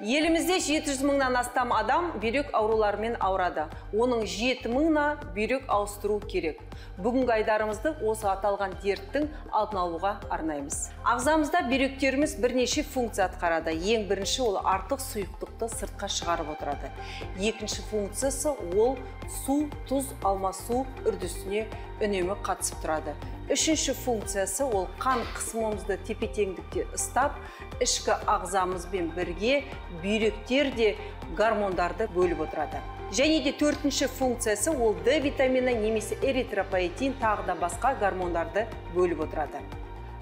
елімізде 700 мыңнан астам адам бүйрек ауруларымен ауырады. Оның 7 мыңына бүйрек ауыстыру керек. Бүгінгі айдарымызды осы аталған дерттің алдын алуға арнаймыз. Ағзамызда бүйректеріміз бірнеше функция атқарады. Ең бірінші ол артық сұйықтықты сыртқа шығарып отырады. Екінші функциясы ол су тұз алмасу үрдісіне үнемі қатысып тұрады. Үшінші функциясы ол қан қысымымызды тепе теңдікте ұстап ішкі ағзамызбен бірге бүйректер де гормондарды бөліп отырады. Және де төртінші функциясы ол д витамині немесе эритропоэтин тағы да басқа гормондарды бөліп отырады.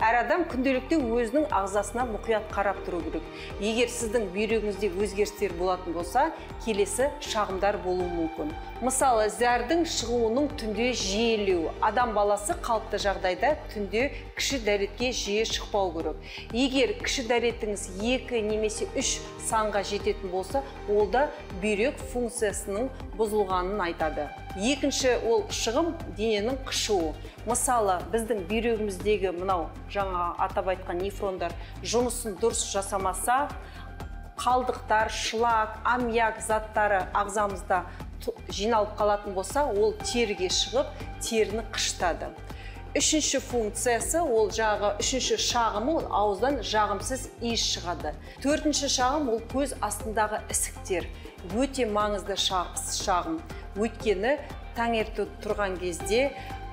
Әр адам күнделікті өзінің ағзасына мұқият қарап тұру керек. Егер сіздің бүйрегіңізде өзгерістер болатын болса келесі шағымдар болуы мүмкін. Мысалы зәрдің шығуының түнде жиілеу адам баласы қалыпты жағдайда түнде кіші дәретке жиі шықпау керек. Егер кіші дәретіңіз екі немесе үш санға жететін болса ол да бүйрек функциясының бұзылғанын айтады. Екінші ол шығым дененің қышуы. Мысалы біздің бүйрегіміздегі мынау жаңа атап айтқан нефрондар жұмысын дұрыс жасамаса қалдықтар шлак аммиак заттары ағзамызда жиналып қалатын болса ол теріге шығып теріні қышытады үшінші функциясы ол жағы үшінші шағымы ол ауыздан жағымсыз иіс шығады. Төртінші шағым ол көз астындағы ісіктер. Өте маңызды шағым. Өйткені таңертең тұрған кезде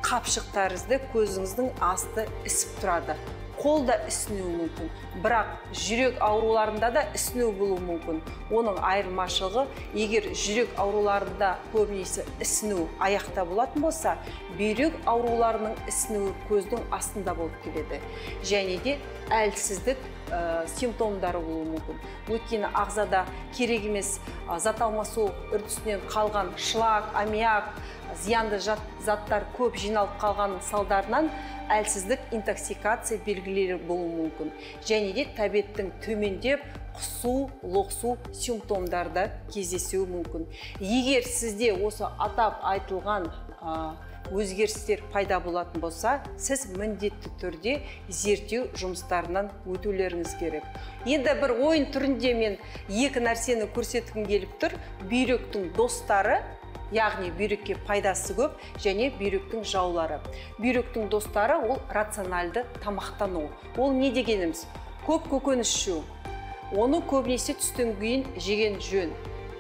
қапшық тәрізді көзіңіздің асты ісіп тұрады. Қол да ісінуі мүмкін бірақ жүрек ауруларында да ісіну болуы мүмкін. Оның айырмашылығы егер жүрек ауруларында көбінесе ісіну аяқта болатын болса бүйрек ауруларының ісінуі көздің астында болып келеді. Және де әлсіздік ә, симптомдары болуы мүмкін. Өйткені ағзада керек емес зат алмасу үрдісінен қалған шлак аммиак зиянды заттар көп жиналып қалған салдарынан әлсіздік интоксикация белгілері болуы мүмкін. Және де тәбеттің төмендеп құсу лоқсу симптомдары кездесуі мүмкін. Егер сізде осы атап айтылған өзгерістер пайда болатын болса сіз міндетті түрде зерттеу жұмыстарынан өтулеріңіз керек. Енді бір ойын түрінде мен екі нәрсені көрсеткім келіп тұр. Бүйректің достары яғни бүйрекке пайдасы көп және бүйректің жаулары. Бүйректің достары ол рациональды тамақтану. Ол не дегеніміз? Көп көкөніс жеу оны көбінесе түстен кейін жеген жөн.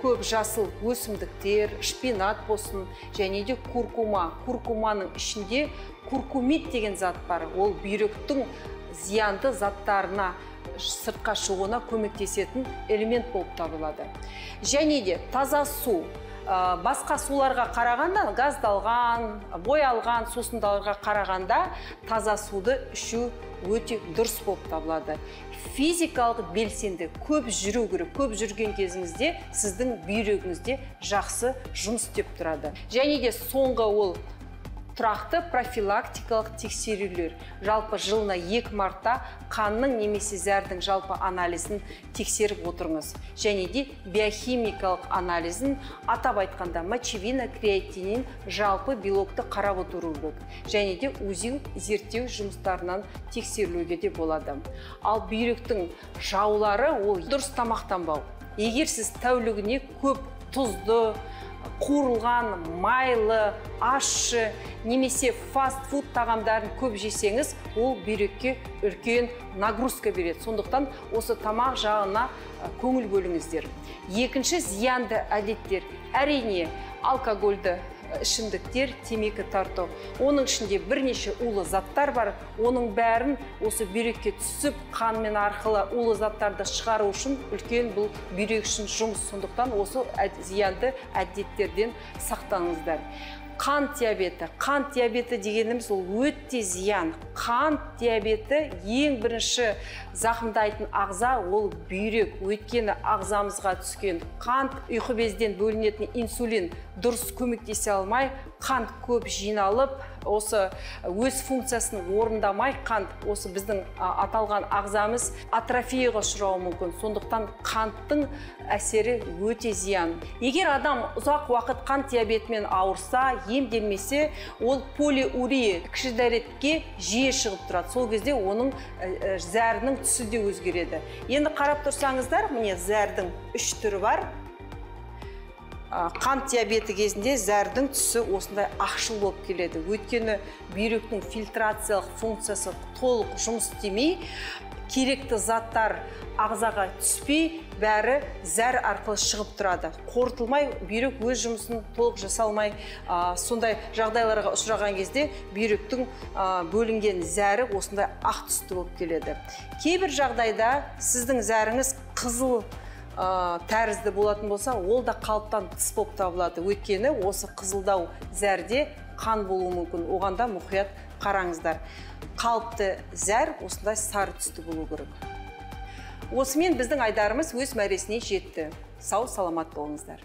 Көп жасыл өсімдіктер шпинат болсын және де куркума. Куркуманың ішінде куркумит деген зат бар. Ол бүйректің зиянды заттарына сыртқа шығуына көмектесетін элемент болып табылады. Және де таза су. Басқа суларға қарағанда газдалған боялған сусындарға қарағанда таза суды ішу өте дұрыс болып табылады. Физикалық белсенді көп жүру керек көп жүрген кезіңізде сіздің бүйрегіңізде жақсы жұмыс істеп тұрады. Және де соңғы ол тұрақты профилактикалық тексерулер. Жалпы жылына екі мартта қанның немесе зәрдің жалпы анализін тексеріп отырыңыз және де биохимикалық анализін атап айтқанда мочевина креатинин жалпы белокты қарап отыру керек және де узи зерттеу жұмыстарынан тексерілуге де болады. Ал бүйректің жаулары ол дұрыс тамақтанбау. Егер сіз тәулігіне көп тұзды қуырылған майлы ащы немесе фастфуд тағамдарын көп жесеңіз ол бүйрекке үлкен нагрузка береді. Сондықтан осы тамақ жағына көңіл бөліңіздер. Екінші зиянды әдеттер. Әрине алкогольді ішімдіктер темекі тарту. Оның ішінде бірнеше улы заттар бар. Оның бәрін осы бүйрекке түсіп қанмен арқылы улы заттарды шығару үшін үлкен бұл бүйрек үшін жұмыс. Сондықтан осы зиянды әдеттерден сақтаныңыздар қант диабеті. Қант диабеті дегеніміз ол өте зиян. Қант диабеті ең бірінші зақымдайтын ағза ол бүйрек. Өйткені ағзамызға түскен қант ұйқы безден бөлінетін инсулин дұрыс көмектесе алмай қант көп жиналып осы өз функциясын орындамай қант осы біздің аталған ағзамыз атрофияға ұшырауы мүмкін. Сондықтан қанттың әсері өте зиян. Егер адам ұзақ уақыт қант диабетімен ауырса емделмесе ол полиурия кіші дәретке жиі шығып тұрады. Сол кезде оның ә, ә, зәрінің түсі де өзгереді. Енді қарап тұрсаңыздар міне зәрдің үш түрі бар. Қант диабеті кезінде зәрдің түсі осындай ақшыл болып келеді. Өйткені бүйректің фильтрациялық функциясы толық жұмыс істемей керекті заттар ағзаға түспей бәрі зәр арқылы шығып тұрады. Қорытылмай бүйрек өз жұмысын толық жасалмай а, сондай жағдайларға ұшыраған кезде бүйректің а, бөлінген зәрі осындай ақ түсті болып келеді. Кейбір жағдайда сіздің зәріңіз қызыл ә, тәрізді болатын болса ол да қалыптан тыс болып табылады. Өйткені осы қызылдау зәрде қан болуы мүмкін. Оған да мұқият қараңыздар. Қалыпты зәр осындай сары түсті болу керек. Осымен біздің айдарымыз өз мәресіне жетті. Сау саламат болыңыздар.